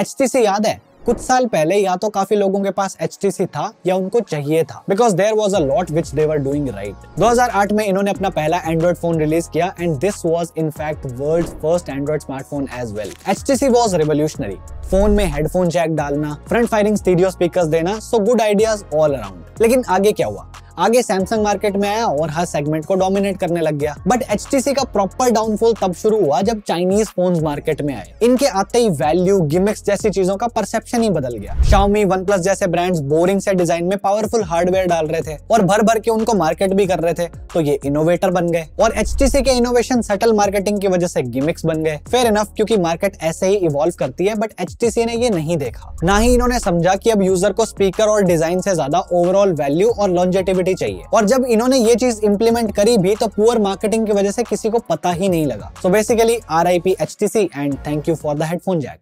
HTC याद है? कुछ साल पहले या तो काफ़ी लोगों के पास HTC था या उनको चाहिए था। Because there was a lot which they were doing right 2008 में इन्होंने अपना पहला एंड्रॉइड फ़ोन रिलीज़ किया and this was in fact world first Android smartphone as well H T C was revolutionary phone में हेडफोन जैक डालना front firing stereo speaker देना so good ideas all around लेकिन आगे क्या हुआ? आगे Samsung market में आया और हर सेगमेंट को डोमिनेट करने लग गया। बट HTC का प्रॉपर डाउनफॉल तब शुरू हुआ जब चाइनीज़ फ़ोन मार्केट में आए। इनके आते ही वैल्यू गिमिक्स जैसी चीज़ों का परसेप्शन ही बदल गया। शाओमी वन प्लस जैसे ब्रांड्स बोरिंग से डिज़ाइन में पावरफुल हार्डवेयर डाल रहे थे और भर भर के उनको मार्केट भी कर रहे थे तो ये इनोवेटर बन गए। और HTC के इनोवेशन सटल मार्केटिंग की वजह से गिमिक्स बन गए। फेयर इनफ क्योंकि मार्केट ऐसे ही इवॉल्व करती है बट HTC ने ये नहीं देखा। ना ही इन्होंने समझा कि अब यूज़र को स्पीकर और डिज़ाइन से ज़्यादा ओवरऑल वैल्यू और लॉन्जेटिविटी चाहिए। और जब इन्होंने ये चीज़ इम्प्लीमेंट करी भी तो पुअर मार्केटिंग की वजह से किसी को पता ही नहीं लगा। So basically R I P H T C and thank you for the headphone jack